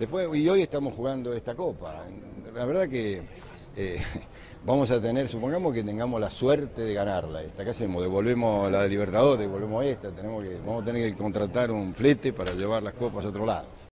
Y hoy estamos jugando esta copa. La verdad que eh, vamos a tener, supongamos que tengamos la suerte de ganarla. Esta, ¿Qué hacemos? Devolvemos la de Libertadores, devolvemos esta, tenemos que, vamos a tener que contratar un flete para llevar las copas a otro lado.